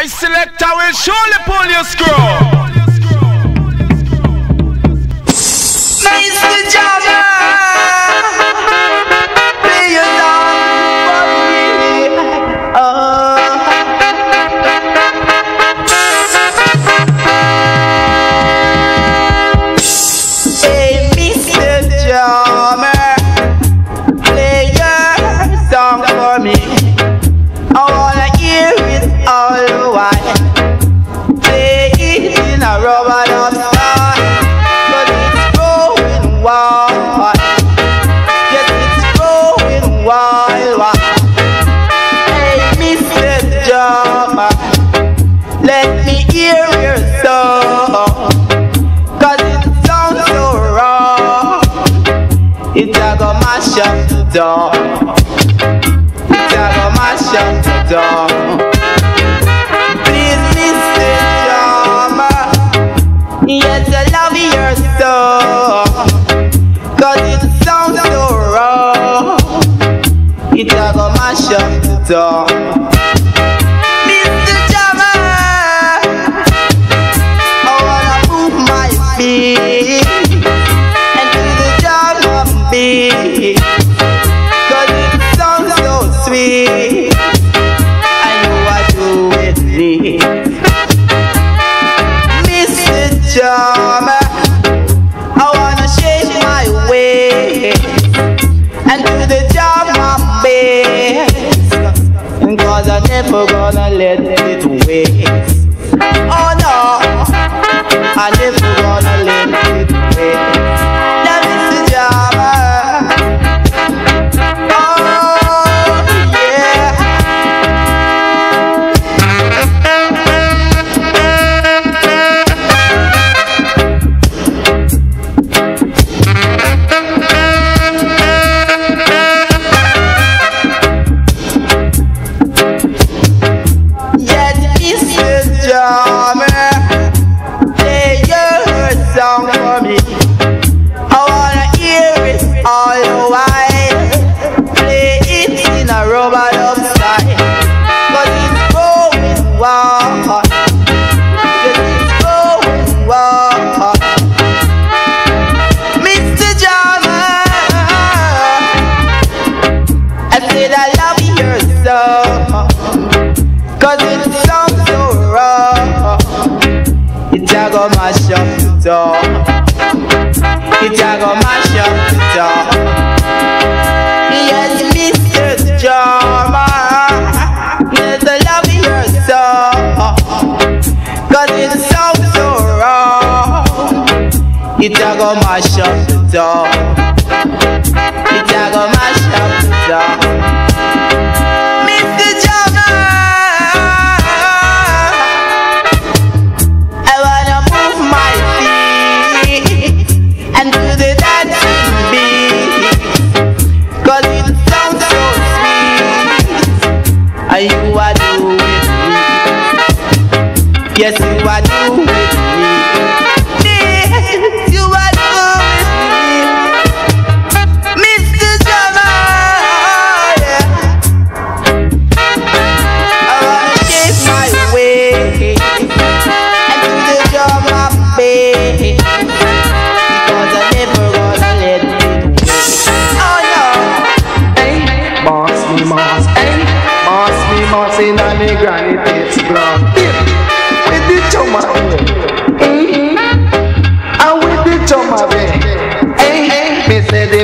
I select I will surely pull your screw. In a rub-a-dub. But it's going wild. Yes, it's going wild. Hey, Mr. Drummer, let me hear your song. Cause it sounds so wrong. It's a go mash up the door. It's a go mash up the door. Yes, I love your song Cause it sounds so wrong It's a go mash up door the job my best. Cause I'm never gonna let it waste. Oh no, I'm never gonna let it waste. Go mash up the door. It's a go mash up the door. Yes, Mr. Drummer. Yes, I love your song Cause it sounds so wrong It's a go mash up the door Yes, you are doing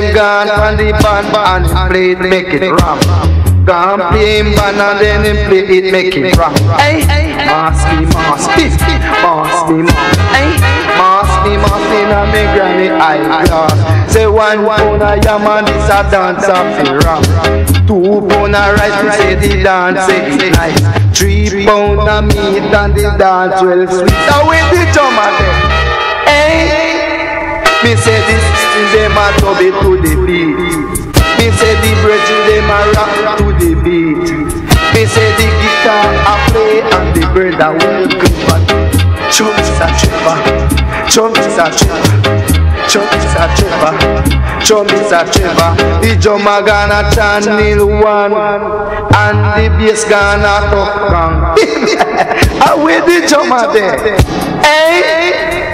them gone on the band and play it, make it ram. Gone play him band and then him play it, make it ram. Hey, boss me boss, boss me boss, hey, me a granny eyeglass. Say one pound of yam and this a dance of the ram. Two pound of rice, we say the dance is nice. Three pound of meat and the dance well sweet. Now with the there, hey, me say this is them a dub it to the beat. Me say the brethren them a rock to the beat. Me say the guitar a play and the bird a well good. Chum is a tripper, chum is a tripper. Chum is a tripper, chum is a tripper. The drummer gonna channel one, and the bass gonna talk gang. drummer there? Hey,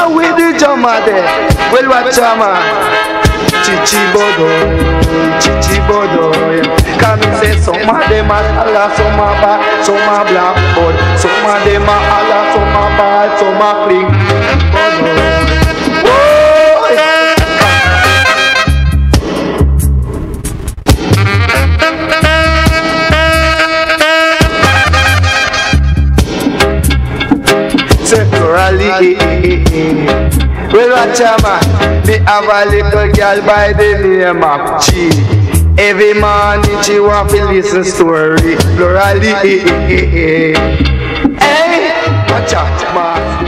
and with the drummer there? Well, out, man. Chichi bodo, chichi bodo. Come and say some of them a holla, some black bud. Some of them a holla, some a bad. Bodo. Separately, well, watch out, man. Me have a little girl by the name of G. Every morning she want to listen story. Plurally, hey, watch out, man.